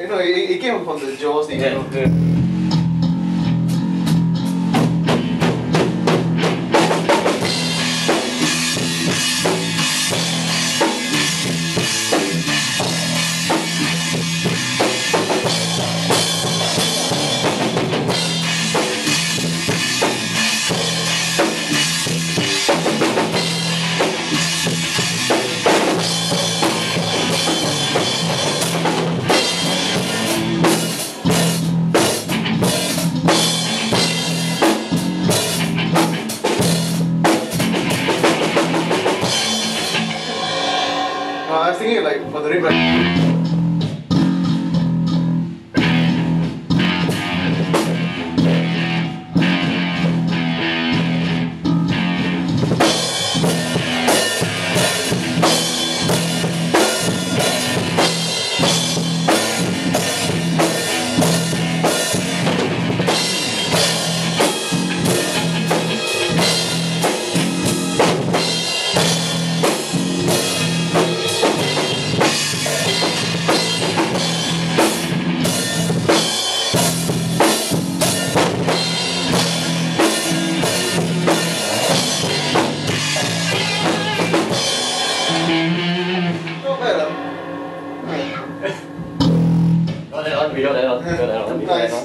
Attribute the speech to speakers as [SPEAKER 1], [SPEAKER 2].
[SPEAKER 1] You know, it, it came from the jaws thing. You know? I was thinking like for the rib,
[SPEAKER 2] 他女儿来了他女儿来了他
[SPEAKER 1] 女
[SPEAKER 2] 了